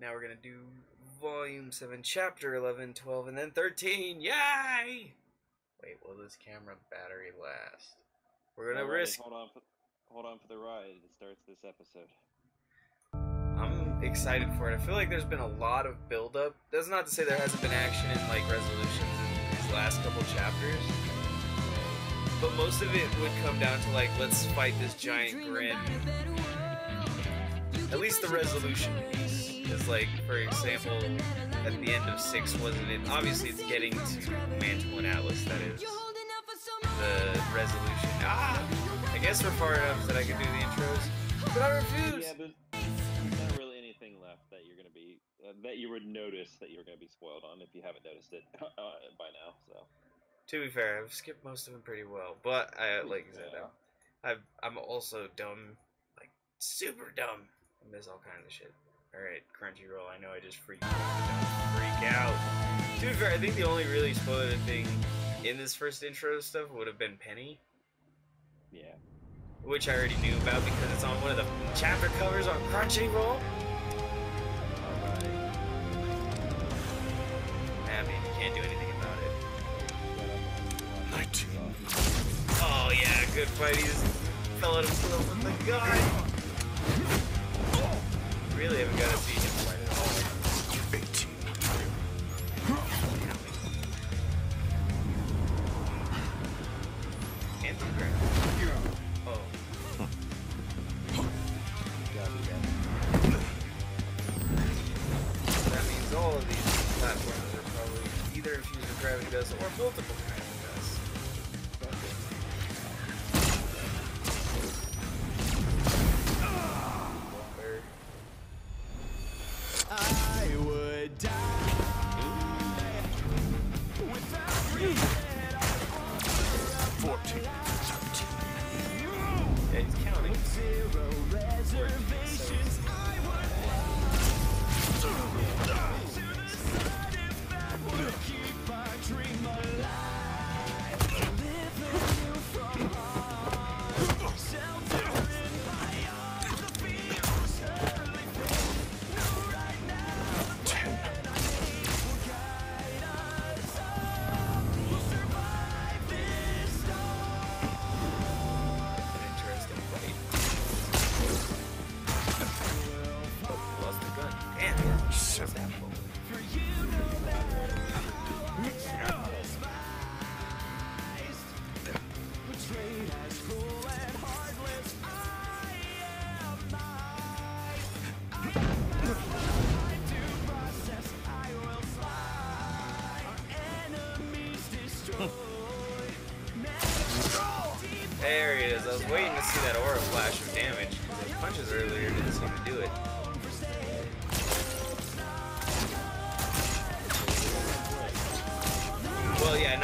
Now we're gonna do volume 7, chapter 11, 12, and then 13. Yay! Wait, will this camera battery last? We're gonna Alright, risk. Hold on, for, hold on for the ride. It starts this episode. I'm excited for it. I feel like there's been a lot of build-up. That's not to say there hasn't been action and like resolutions in these last couple chapters. But most of it would come down to like, let's fight this giant grin. At least the resolution piece is like, for example, at the end of six, wasn't it? Obviously, it's getting to Mantle and Atlas. That is the resolution. Ah, I guess we're far enough that I can do the intros, but I refuse. Yeah, but there's not really anything left that you're gonna be uh, that you would notice that you're gonna be spoiled on if you haven't noticed it uh, by now. So To be fair, I've skipped most of them pretty well, but I like I said, Yeah. I'm I'm also dumb, like super dumb. I miss all kinds of shit. All right, Crunchyroll. I know I just freaked out. Don't freak out. To be fair, I think the only really spoiler thing in this first intro stuff would have been Penny, yeah, which I already knew about because it's on one of the chapter covers on Crunchyroll. I mean, you can't do anything about it. Nineteen. Oh yeah, good fight. He just fell out of with the guy. Really haven't got to see him fight at all. Oh. That means all of these platforms are probably either infused with gravity dust or multiple.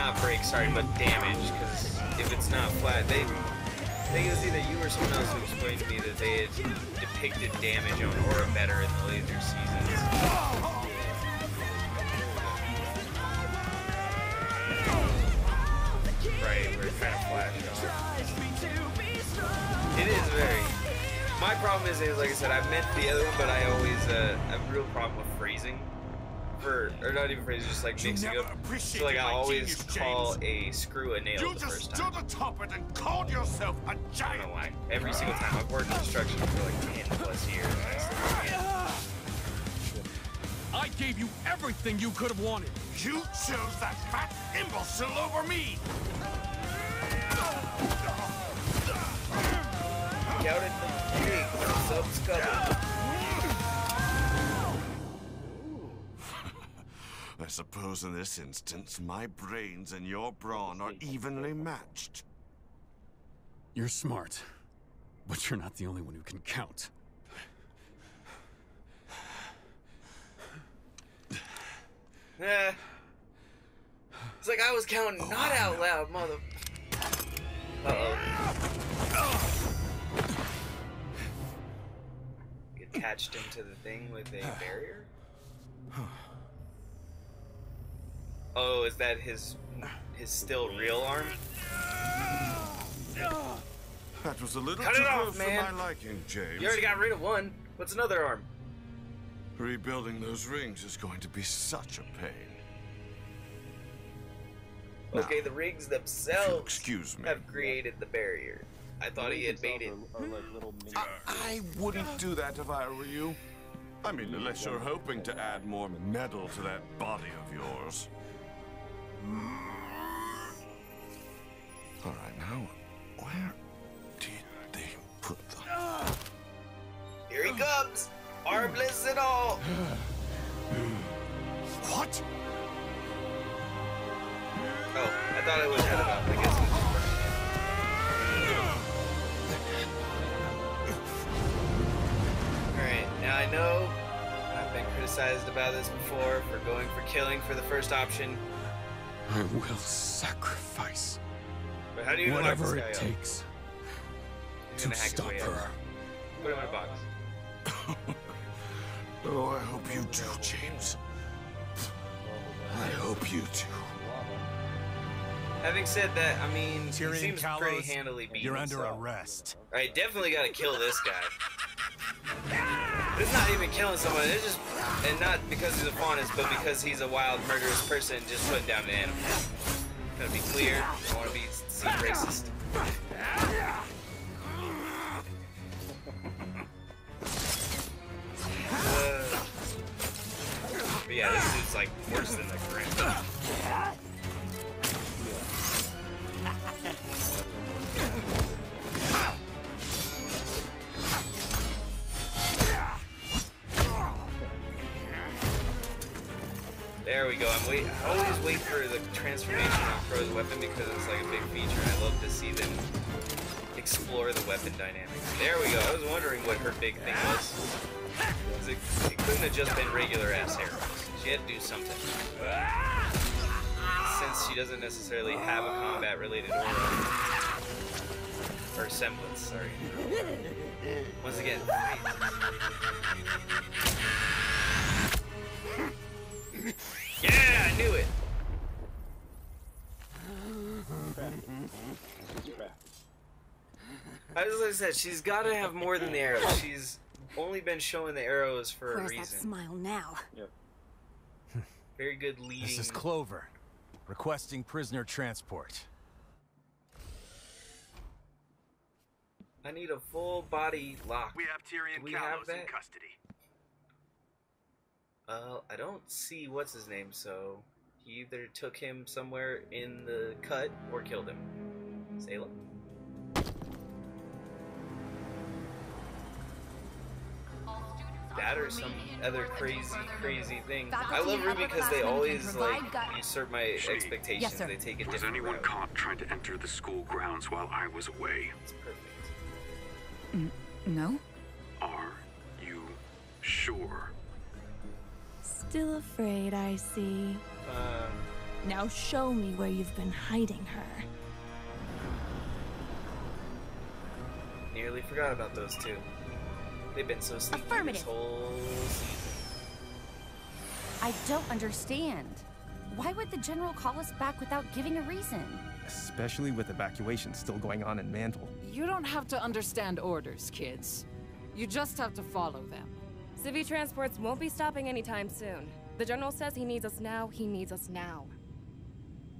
Not break, sorry, but damage. Because if it's not flat, they. I think it was either you or someone else who explained to me that they had depicted damage on aura better in the later seasons. It is very. My problem is, is like I said, I meant the other one, but I always uh, have a real problem with phrasing. For or not even phrasing, just like You mixing up. So like I always genius, call a screw a nail You the just stood atop it and called yourself a I don't giant. know why. Every single time I've worked construction for like 10 plus years. I. I gave you everything you could have wanted. You chose that fat imbecile over me. Counted the pig. Subs covered. I suppose in this instance, my brains and your brawn are evenly matched. You're smart, but you're not the only one who can count. Eh. It's like I was counting not out loud, mother. Uh oh. Attached him to the thing with a barrier? Oh, is that his his still real arm? That was a little Cut too it off, close man. for my liking, James. You already got rid of one. What's another arm? Rebuilding those rings is going to be such a pain. Okay, the rings themselves excuse me. have created the barrier. I thought he had made it. Are, are like I, I wouldn't do that if I were you. I mean, unless you're hoping to add more metal to that body of yours. All right, now, where did they put them? Here he comes! Armless and all! What? Oh, I thought it was head up. I guess it was Alright, now I know I've been criticized about this before for going for killing for the first option. I will sacrifice But how do you whatever it takes to gonna hack his stop her. Put him in a box. Oh, I hope you do, James. I hope you do. Having said that, I mean, he seems Callows, pretty handily beaten. You're under so. arrest. I definitely gotta kill this guy. Ah! It's not even killing someone, it's just, and not because he's a faunus, but because he's a wild, murderous person just putting down an animal. Gotta be clear, I don't wanna be seen racist. Uh, but yeah, this dude's like worse than the Grimm. Wait. I always wait for the transformation on Qrow's weapon because it's like a big feature. and I love to see them explore the weapon dynamics. There we go. I was wondering what her big thing was. It, it couldn't have just been regular ass arrows. She had to do something. Since she doesn't necessarily have a combat related aura. Or semblance, sorry. Once again, Yeah, I knew it. As I said, she's got to have more than the arrows. She's only been showing the arrows for a Where's that reason. smile now? Yep. Very good leading. This is Clover, requesting prisoner transport. I need a full body lock. We have Tyrian Do Callows in custody. Uh, I don't see what's his name, so he either took him somewhere in the cut or killed him. Salem. That or some other crazy, crazy thing. I love and Ruby because they always like gui- usurp my She- expectations. Yes, sir. They take a Was anyone route. caught trying to enter the school grounds while I was away? It's perfect. No? Are you sure? Still afraid, I see. Uh, Now show me where you've been hiding her. nearly forgot about those two. They've been so sneaky this Affirmative. whole season. I don't understand. Why would the General call us back without giving a reason? Especially with evacuation still going on in Mantle. You don't have to understand orders, kids. You just have to follow them. Civi transports won't be stopping anytime soon. The General says he needs us now, he needs us now.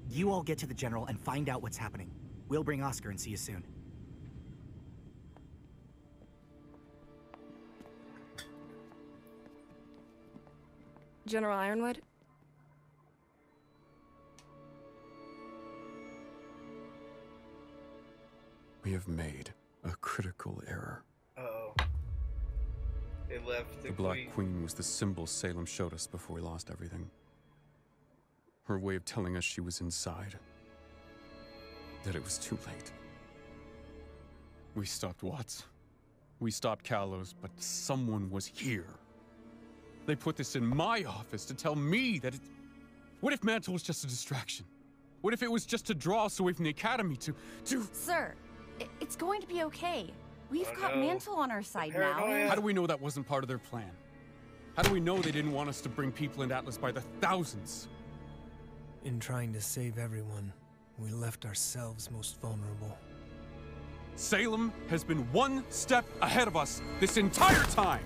You all get to the General and find out what's happening. We'll bring Oscar and see you soon. General Ironwood? We have made a critical error. Uh-oh. They left the, The Black queen. Queen was the symbol Salem showed us before we lost everything. Her way of telling us she was inside. That it was too late. We stopped Watts. We stopped Callows, but someone was here. They put this in my office to tell me that it. What if Mantle was just a distraction? What if it was just to draw us away from the Academy to. to. Sir, it's going to be okay. We've got know. Mantle on our side now. How do we know that wasn't part of their plan? How do we know they didn't want us to bring people into Atlas by the thousands? In trying to save everyone, we left ourselves most vulnerable. Salem has been one step ahead of us this entire time!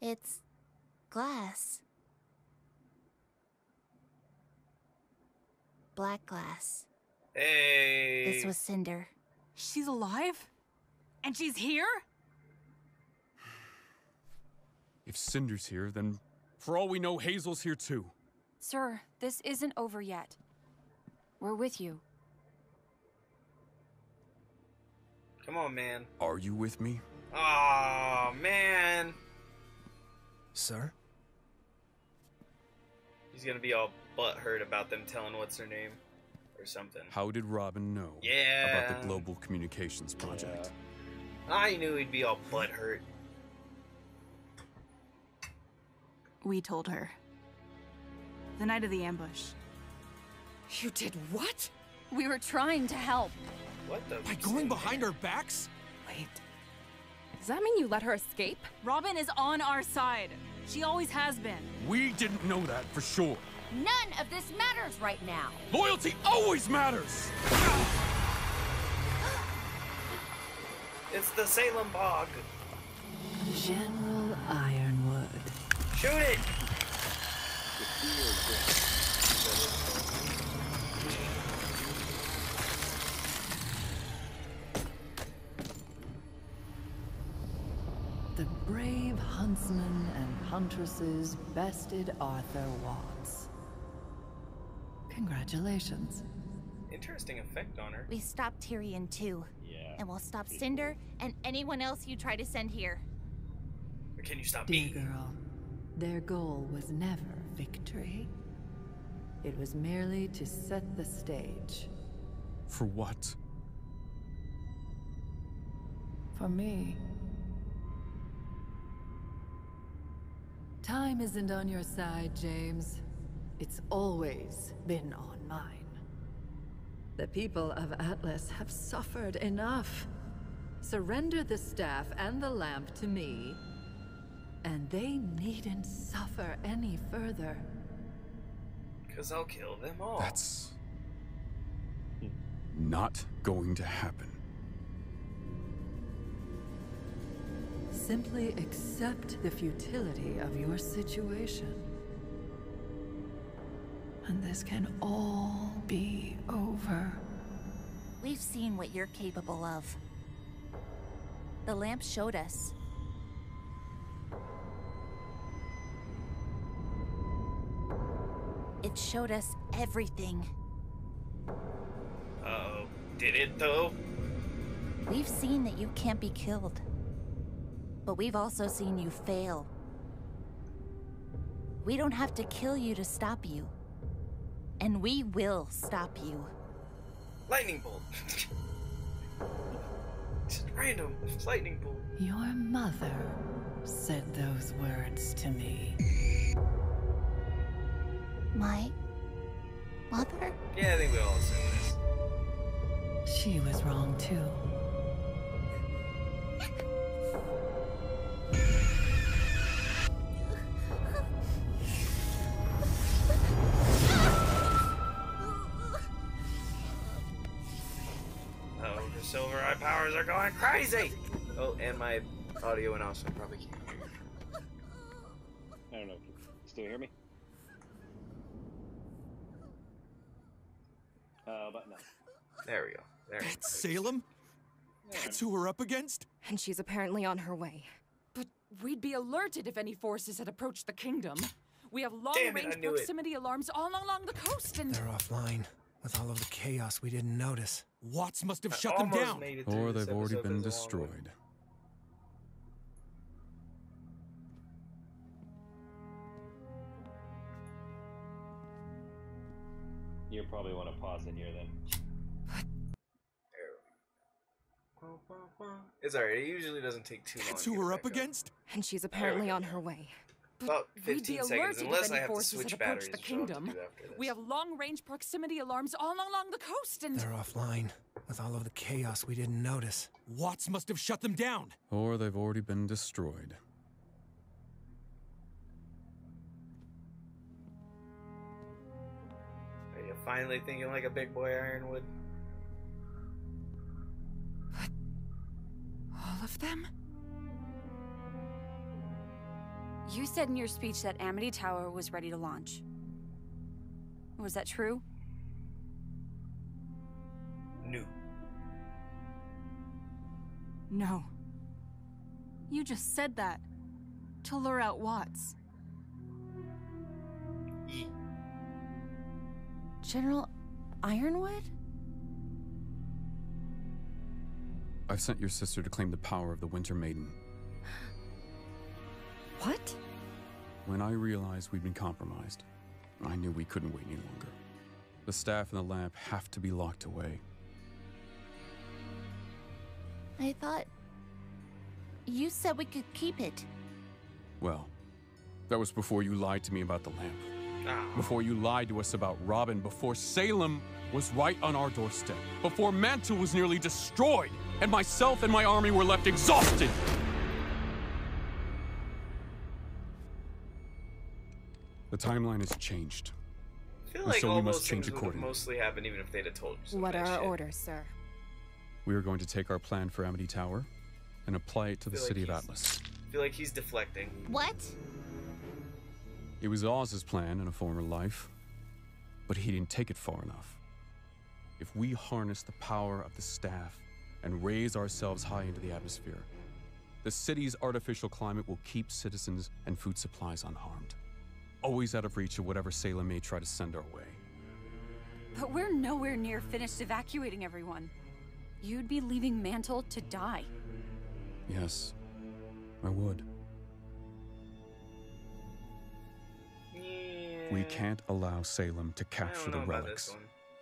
It's glass. Black glass. Hey. This was Cinder. She's alive? And she's here? If Cinder's here, then for all we know, Hazel's here too. Sir, this isn't over yet. We're with you. Come on, man. Are you with me? Oh man. Sir? He's gonna be all butthurt about them telling what's her name or something. How did Robyn know Yeah. about the Global Communications Project? I knew he'd be all butthurt. We told her. The night of the ambush. You did what? We were trying to help. What the? By going behind our backs? Wait. Does that mean you let her escape? Robyn is on our side. She always has been. We didn't know that for sure. None of this matters right now. Loyalty always matters! It's the Salem Bog. General Ironwood. Shoot it! The brave huntsman and huntresses bested Arthur Watts. Congratulations. Interesting effect on her. We stopped Tyrian too. Yeah. And we'll stop Cinder and anyone else you try to send here. Or can you stop Dear me? girl, their goal was never victory. It was merely to set the stage. For what? For me. Time isn't on your side, James. It's always been on mine. The people of Atlas have suffered enough. Surrender the staff and the lamp to me, and they needn't suffer any further. Because I'll kill them all. That's not going to happen. Simply accept the futility of your situation. And this can all be over. We've seen what you're capable of. The lamp showed us. It showed us everything. Uh oh. Did it though? We've seen that you can't be killed. But we've also seen you fail. We don't have to kill you to stop you. And we will stop you. Lightning bolt. Just random lightning bolt. Your mother said those words to me. My mother? Yeah, I think we all assume this. She was wrong too. Silver eye powers are going crazy! Oh, and my audio and also probably can't hear. I don't know. Can you still hear me? Uh, but no. There we go. There. That's Salem? That's who we're up against? And she's apparently on her way. But we'd be alerted if any forces had approached the kingdom. We have Damn it, I long-range knew it. proximity alarms all along the coast and... They're offline. With all of the chaos, we didn't notice. Watts must have I shut them down. made it through Or they've already been there's a long way. destroyed. You probably want to pause in here then. It's alright. It usually doesn't take too long. That's who we're up against? And she's apparently on her way. About oh, We'd be 15 seconds, alerted if unless I any have to forces switch batteries. approached the which to kingdom. do after this. We have long-range proximity alarms all along the coast and... They're offline. With all of the chaos, we didn't notice. Watts must have shut them down. Or they've already been destroyed. Are you finally thinking like a big boy Ironwood? All of them? You said in your speech that Amity Tower was ready to launch. Was that true? No. No. You just said that. To lure out Watts. General Ironwood? I've sent your sister to claim the power of the Winter Maiden. What? When I realized we'd been compromised, I knew we couldn't wait any longer. The staff and the lamp have to be locked away. I thought. You said we could keep it. Well, that was before you lied to me about the lamp. Ah. Before you lied to us about Robyn. Before Salem was right on our doorstep. Before Mantle was nearly destroyed. And myself and my army were left exhausted. The timeline has changed. I feel And like so all we must change things would have accordingly. mostly happened even if they'd have told you. What are our shit. orders, sir? We are going to take our plan for Amity Tower and apply it to the Feel like city of Atlas. I feel like he's deflecting. What? It was Oz's plan in a former life, but he didn't take it far enough. If we harness the power of the staff and raise ourselves high into the atmosphere, the city's artificial climate will keep citizens and food supplies unharmed, always out of reach of whatever Salem may try to send our way. But we're nowhere near finished evacuating everyone. You'd be leaving Mantle to die. Yes, I would. We can't allow Salem to capture the relics. this.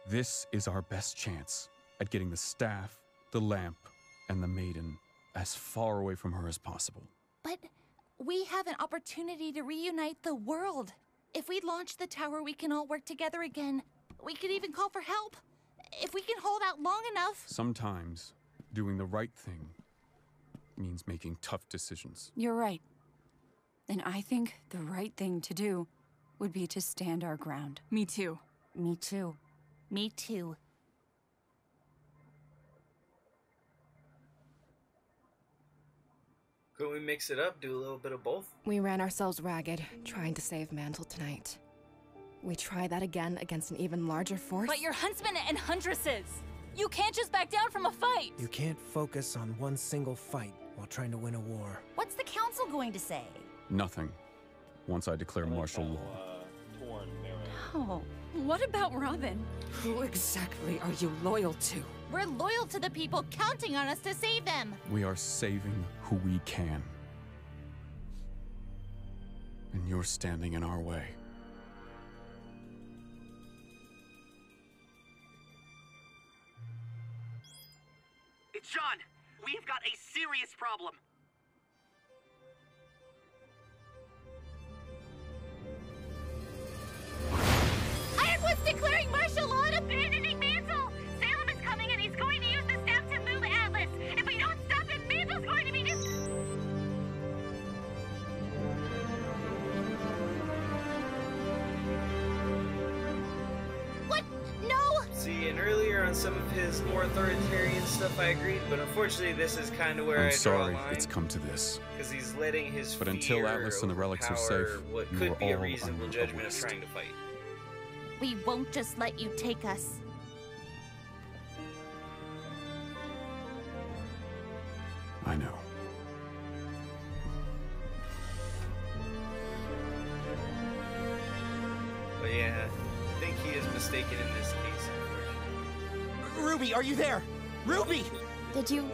This is our best chance at getting the staff, the lamp, and the maiden as far away from her as possible. But we have an opportunity to reunite the world. If we launch the tower, we can all work together again. We could even call for help. If we can hold out long enough. Sometimes doing the right thing means making tough decisions. You're right. And I think the right thing to do would be to stand our ground. Me too. Me too. Me too. Couldn't we mix it up? Do a little bit of both? We ran ourselves ragged, trying to save Mantle tonight. We try that again against an even larger force. But you're huntsmen and huntresses. You can't just back down from a fight. You can't focus on one single fight while trying to win a war. What's the council going to say? Nothing. Once I declare martial law. Uh, torn. Oh, What about Robyn? Who exactly are you loyal to? We're loyal to the people counting on us to save them. We are saving who we can. And you're standing in our way. It's Jaune. We've got a serious problem. Ironwood's declaring martial law some of his more authoritarian stuff, I agreed, but unfortunately, this is kind of where I'm I draw sorry line. it's come to this. Because he's letting his But until Atlas and the relics are safe, what you could are be a all reasonable under judgment of arrest. trying to fight. We won't just let you take us. I know. But yeah, I think he is mistaken in this case. Ruby, are you there? Ruby! Did you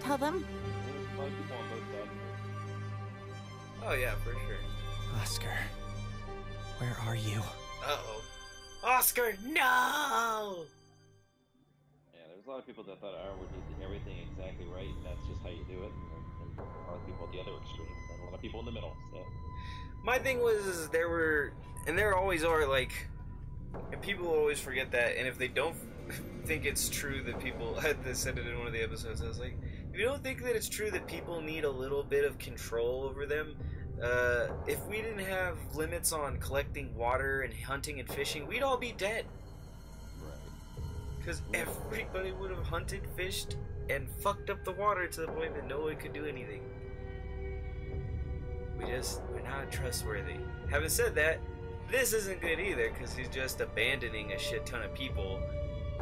tell them? A lot of people on both sides. Oh yeah, for sure. Oscar, where are you? Uh oh. Oscar, no! Yeah, there's a lot of people that thought Ironwood did everything exactly right, and that's just how you do it. And then there's a lot of people at the other extreme, and a lot of people in the middle. So My thing was there were, and there always are like, and people always forget that. And if they don't think it's true that people had this said it in one of the episodes, I was like, if you don't think that it's true that people need a little bit of control over them, uh, if we didn't have limits on collecting water and hunting and fishing, we'd all be dead. Because everybody would have hunted, fished, and fucked up the water to the point that no one could do anything. We'd just we're not trustworthy. Having said that, this isn't good either because he's just abandoning a shit ton of people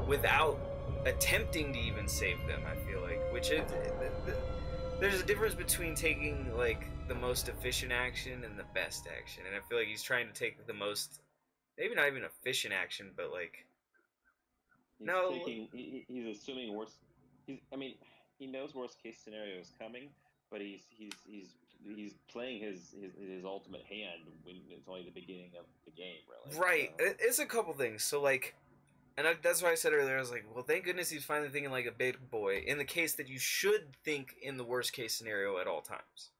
without attempting to even save them. I feel like, which is there's a difference between taking like the most efficient action and the best action, and I feel like he's trying to take the most, maybe not even efficient action, but like He's No. taking, he, he- he's assuming worst. He's, I mean, he knows worst case scenario is coming, but he's he's he's he's playing his his, his ultimate hand when it's only the beginning of the game, really. Right. It- It's a couple things. So like, and I, that's why I said earlier. I was like, well, thank goodness he's finally thinking like a big boy. In the case that you should think in the worst case scenario at all times.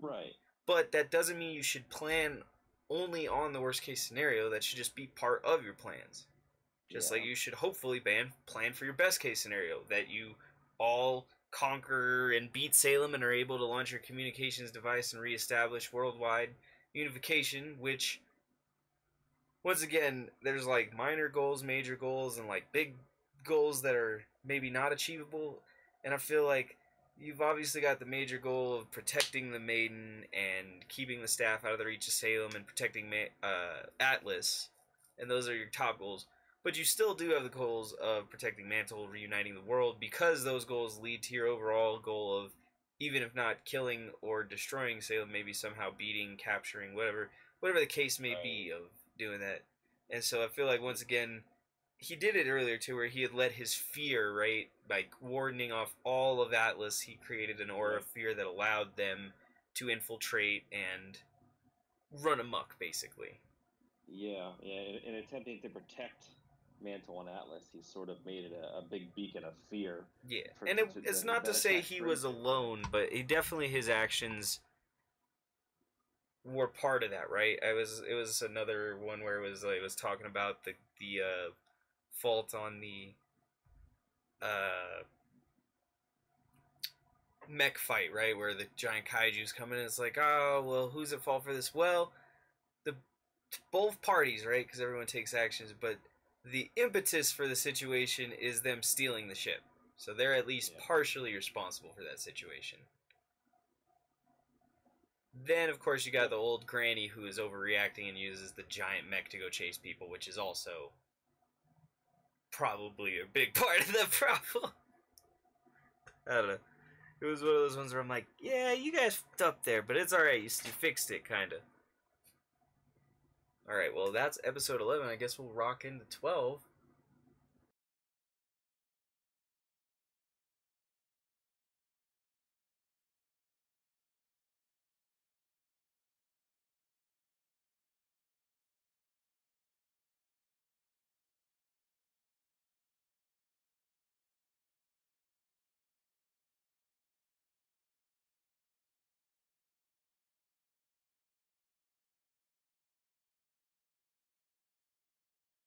Right. But that doesn't mean you should plan only on the worst case scenario. That should just be part of your plans. Just like you should hopefully ban plan for your best case scenario that you all conquer and beat Salem and are able to launch your communications device and reestablish worldwide unification, which once again, there's like minor goals, major goals, and like big goals that are maybe not achievable. And I feel like you've obviously got the major goal of protecting the maiden and keeping the staff out of the reach of Salem and protecting Ma- uh, Atlas, and those are your top goals. But you still do have the goals of protecting Mantle, reuniting the world, because those goals lead to your overall goal of, even if not killing or destroying Salem, maybe somehow beating, capturing, whatever, whatever the case may be of doing that. And so I feel like once again, he did it earlier too, where he had let his fear, right, by wardening off all of Atlas, he created an aura of fear that allowed them to infiltrate and run amok, basically. Yeah, yeah. In, in attempting to protect Mantle and Atlas, he sort of made it a, a big beacon of fear. Yeah, for- and it, to- it's that- not to say he was alone, but he definitely his actions were part of that, right? I was it was another one where it was like it was talking about the the uh, fault on the uh, mech fight, right, where the giant kaiju's coming in. It's like, oh well, who's at fault for this? Well, the both parties, right? Because everyone takes actions, but the impetus for the situation is them stealing the ship. So they're at least partially responsible for that situation. Then, of course, you got the old granny who is overreacting and uses the giant mech to go chase people, which is also probably a big part of the problem. I don't know. It was one of those ones where I'm like, yeah, you guys fucked up there, but it's alright. You, you fixed it, kind of. Alright, well, that's episode 11. I guess we'll rock into 12.